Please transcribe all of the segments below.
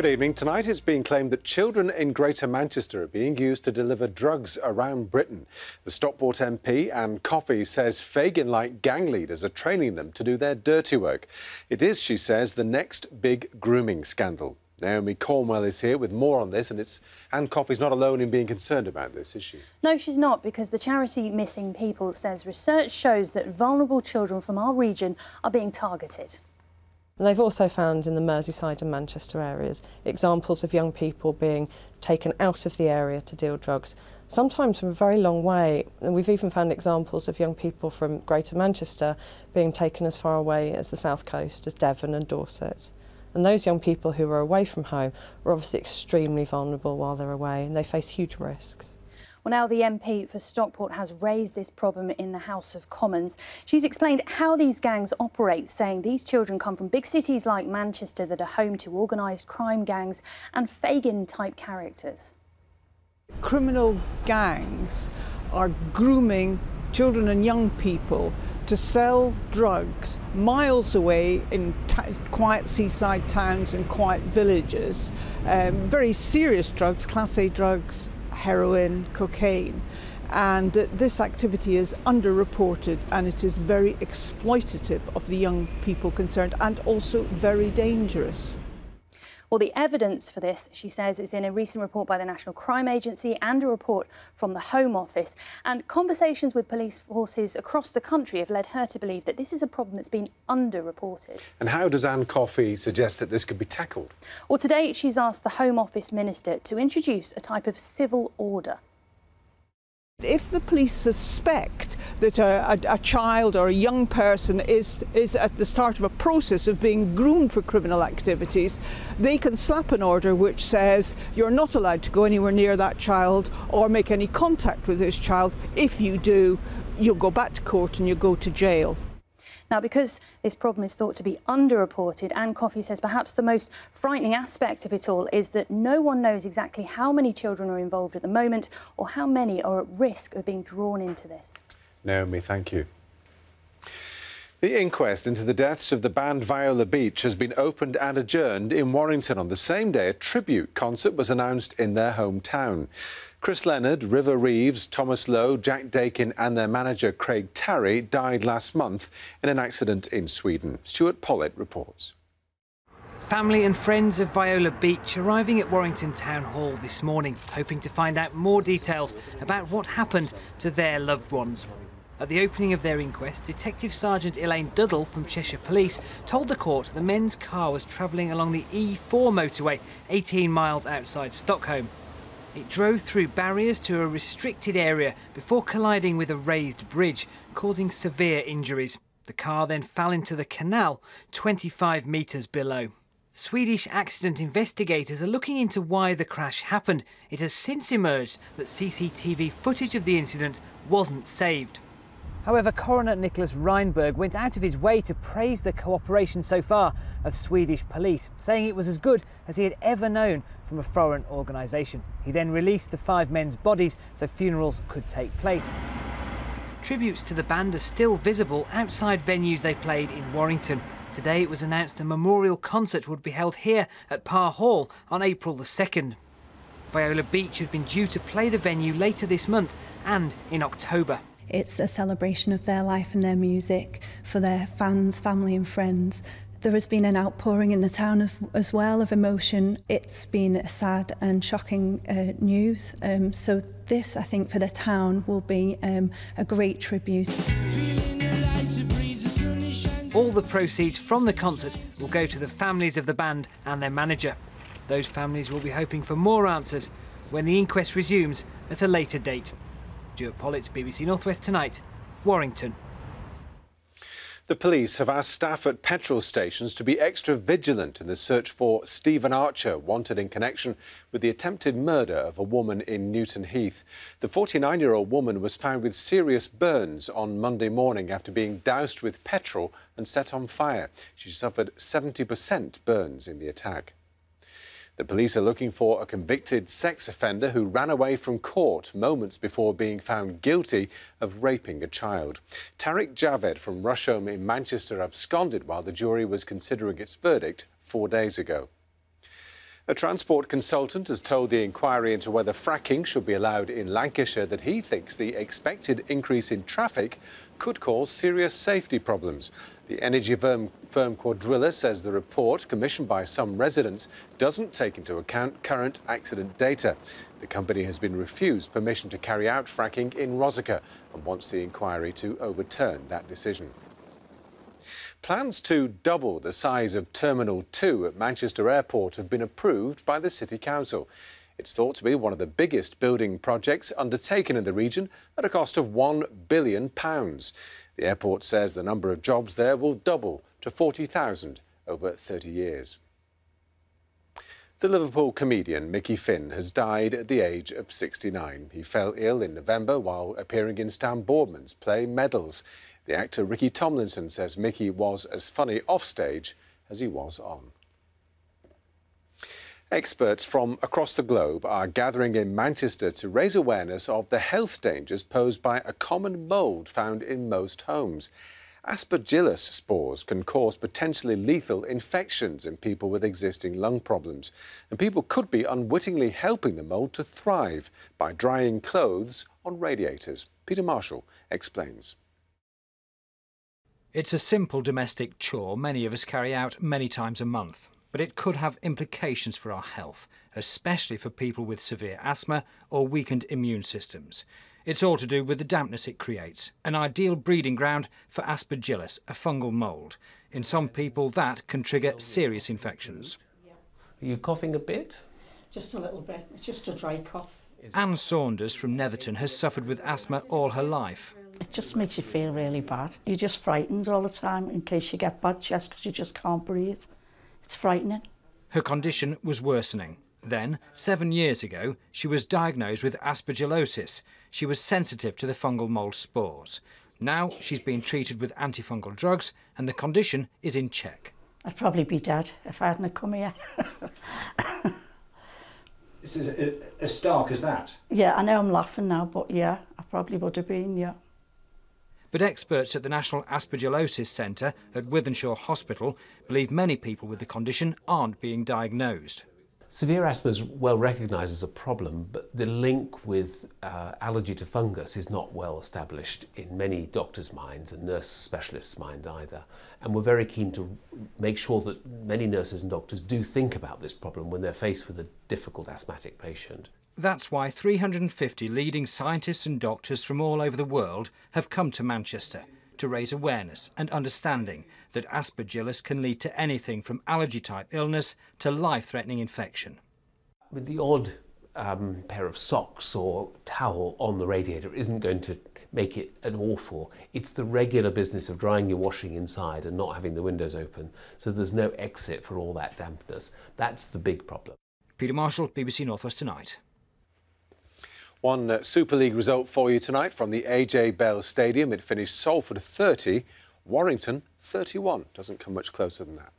Good evening. Tonight it's being claimed that children in Greater Manchester are being used to deliver drugs around Britain. The Stockport MP, Ann Coffey, says Fagin like gang leaders are training them to do their dirty work. It is, she says, the next big grooming scandal. Naomi Cornwell is here with more on this, and it's Ann Coffey's not alone in being concerned about this, is she? No, she's not, because the charity Missing People says research shows that vulnerable children from our region are being targeted. And they've also found in the Merseyside and Manchester areas examples of young people being taken out of the area to deal drugs, sometimes from a very long way. And we've even found examples of young people from Greater Manchester being taken as far away as the south coast, as Devon and Dorset. And those young people who are away from home are obviously extremely vulnerable while they're away and they face huge risks. Well, now the MP for Stockport has raised this problem in the House of Commons. She's explained how these gangs operate, saying these children come from big cities like Manchester that are home to organised crime gangs and Fagin-type characters. Criminal gangs are grooming children and young people to sell drugs miles away in quiet seaside towns and quiet villages. Um, very serious drugs, Class A drugs, heroin, cocaine. And this activity is underreported and it is very exploitative of the young people concerned and also very dangerous. Well, the evidence for this, she says, is in a recent report by the National Crime Agency and a report from the Home Office. And conversations with police forces across the country have led her to believe that this is a problem that's been underreported. And how does Ann Coffey suggest that this could be tackled? Well, today she's asked the Home Office Minister to introduce a type of civil order if the police suspect that a, a, a, child or a young person is, is at the start of a process of being groomed for criminal activities, they can slap an order which says you're not allowed to go anywhere near that child or make any contact with this child. If you do, you'll go back to court and you'll go to jail. Now, because this problem is thought to be underreported, Ann Coffey says perhaps the most frightening aspect of it all is that no one knows exactly how many children are involved at the moment or how many are at risk of being drawn into this. Naomi, thank you. The inquest into the deaths of the band Viola Beach has been opened and adjourned in Warrington on the same day a tribute concert was announced in their hometown. Kris Leonard, River Reeves, Thomas Lowe, Jack Dakin and their manager Craig Tarry died last month in an accident in Sweden. Stuart Pollitt reports. Family and friends of Viola Beach arriving at Warrington Town Hall this morning, hoping to find out more details about what happened to their loved ones. At the opening of their inquest, Detective Sergeant Elaine Duddle from Cheshire Police told the court the men's car was travelling along the E4 motorway 18 miles outside Stockholm. It drove through barriers to a restricted area before colliding with a raised bridge, causing severe injuries. The car then fell into the canal 25 metres below. Swedish accident investigators are looking into why the crash happened. It has since emerged that CCTV footage of the incident wasn't saved. However, coroner Nicholas Rheinberg went out of his way to praise the cooperation so far of Swedish police, saying it was as good as he had ever known from a foreign organisation. He then released the five men's bodies so funerals could take place. Tributes to the band are still visible outside venues they played in Warrington. Today it was announced a memorial concert would be held here at Parr Hall on April the 2nd. Viola Beach had been due to play the venue later this month and in October. It's a celebration of their life and their music for their fans, family, and friends. There has been an outpouring in the town of, as well of emotion. It's been a sad and shocking uh, news. Um, so this, I think, for the town will be um, a great tribute. All the proceeds from the concert will go to the families of the band and their manager. Those families will be hoping for more answers when the inquest resumes at a later date. Stuart Pollitt, BBC Northwest Tonight, Warrington. The police have asked staff at petrol stations to be extra vigilant in the search for Stephen Archer, wanted in connection with the attempted murder of a woman in Newton Heath. The 49 year old woman was found with serious burns on Monday morning after being doused with petrol and set on fire. She suffered 70% burns in the attack. The police are looking for a convicted sex offender who ran away from court moments before being found guilty of raping a child. Tariq Javed from Rusholme in Manchester absconded while the jury was considering its verdict four days ago. A transport consultant has told the inquiry into whether fracking should be allowed in Lancashire that he thinks the expected increase in traffic could cause serious safety problems. The energy firm, firm Cuadrilla says the report, commissioned by some residents, doesn't take into account current accident data. The company has been refused permission to carry out fracking in Roseacre and wants the inquiry to overturn that decision. Plans to double the size of Terminal 2 at Manchester Airport have been approved by the City Council. It's thought to be one of the biggest building projects undertaken in the region at a cost of £1 billion. The airport says the number of jobs there will double to 40,000 over 30 years. The Liverpool comedian Mickey Finn has died at the age of 69. He fell ill in November while appearing in Stan Boardman's play Medals. The actor Ricky Tomlinson says Mickey was as funny offstage as he was on. Experts from across the globe are gathering in Manchester to raise awareness of the health dangers posed by a common mould found in most homes. Aspergillus spores can cause potentially lethal infections in people with existing lung problems, and people could be unwittingly helping the mould to thrive by drying clothes on radiators. Peter Marshall explains. It's a simple domestic chore many of us carry out many times a month, but it could have implications for our health, especially for people with severe asthma or weakened immune systems. It's all to do with the dampness it creates, an ideal breeding ground for aspergillus, a fungal mould. In some people, that can trigger serious infections. Are you coughing a bit? Just a little bit. It's just a dry cough. Ann Saunders from Netherton has suffered with asthma all her life. It just makes you feel really bad. You're just frightened all the time in case you get bad chest because you just can't breathe. It's frightening. Her condition was worsening. Then, seven years ago, she was diagnosed with aspergillosis. She was sensitive to the fungal mould spores. Now she's been treated with antifungal drugs and the condition is in check. I'd probably be dead if I hadn't come here. This is as stark as that. yeah, I know I'm laughing now, but yeah, I probably would have been, yeah. But experts at the National Aspergillosis Centre at Wythenshawe Hospital believe many people with the condition aren't being diagnosed. Severe asthma is well recognised as a problem, but the link with uh, allergy to fungus is not well established in many doctors' minds and nurse specialists' minds either. And we're very keen to make sure that many nurses and doctors do think about this problem when they're faced with a difficult asthmatic patient. That's why 350 leading scientists and doctors from all over the world have come to Manchester to raise awareness and understanding that aspergillus can lead to anything from allergy type illness to life threatening infection. With the odd um, pair of socks or towel on the radiator isn't going to make it an awful. It's the regular business of drying your washing inside and not having the windows open, so there's no exit for all that dampness. That's the big problem. Peter Marshall, BBC Northwest Tonight. One uh, Super League result for you tonight from the AJ Bell Stadium. It finished Salford 30, Warrington 31. Doesn't come much closer than that.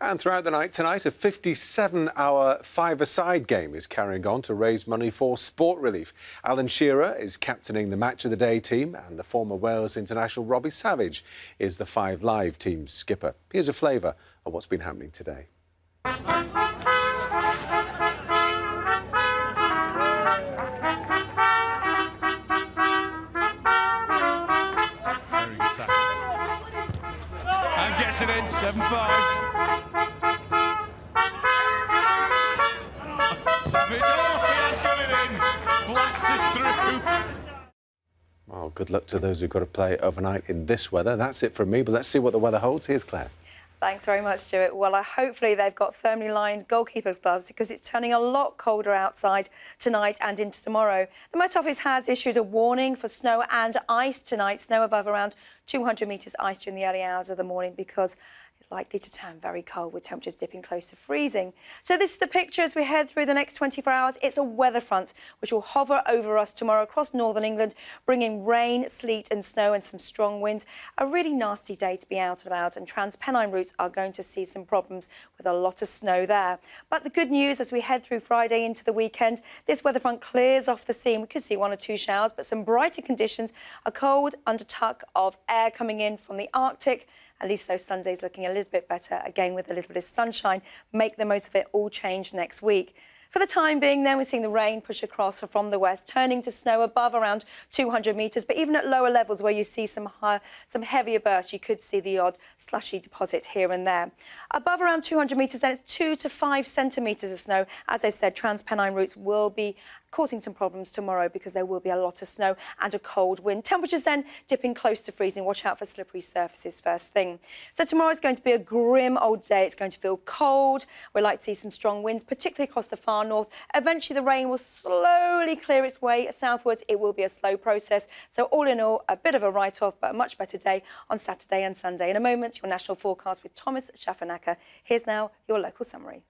And throughout the night tonight, a 57 hour five a side game is carrying on to raise money for sport relief. Alan Shearer is captaining the match of the day team, and the former Wales international Robbie Savage is the Five Live team's skipper. Here's a flavour of what's been happening today. Gets it in, 7-5. Savage, oh. Well, good luck to those who've got to play overnight in this weather. That's it from me, but let's see what the weather holds. Here's Claire. Thanks very much, Stuart. Well, uh, hopefully they've got thermally lined goalkeepers' gloves because it's turning a lot colder outside tonight and into tomorrow. The Met Office has issued a warning for snow and ice tonight. Snow above around 200 metres ice during the early hours of the morning because likely to turn very cold with temperatures dipping close to freezing. So this is the picture as we head through the next 24 hours. It's a weather front which will hover over us tomorrow across northern England, bringing rain, sleet and snow and some strong winds. A really nasty day to be out and about and Trans-Pennine routes are going to see some problems with a lot of snow there. But the good news as we head through Friday into the weekend, this weather front clears off the scene. We could see one or two showers, but some brighter conditions, a cold undertuck of air coming in from the Arctic At least those Sundays looking a little bit better, again with a little bit of sunshine. Make the most of it, all change next week. For the time being, then we're seeing the rain push across from the west, turning to snow above around 200 metres. But even at lower levels where you see some some heavier bursts, you could see the odd slushy deposit here and there. Above around 200 metres, then it's two to five centimetres of snow. As I said, Transpennine routes will be causing some problems tomorrow because there will be a lot of snow and a cold wind. Temperatures then dipping close to freezing. Watch out for slippery surfaces first thing. So tomorrow is going to be a grim old day. It's going to feel cold. We're likely to see some strong winds, particularly across the far north. Eventually the rain will slowly clear its way southwards. It will be a slow process. So all in all, a bit of a write-off, but a much better day on Saturday and Sunday. In a moment, your national forecast with Tomasz Schafernaker. Here's now your local summary.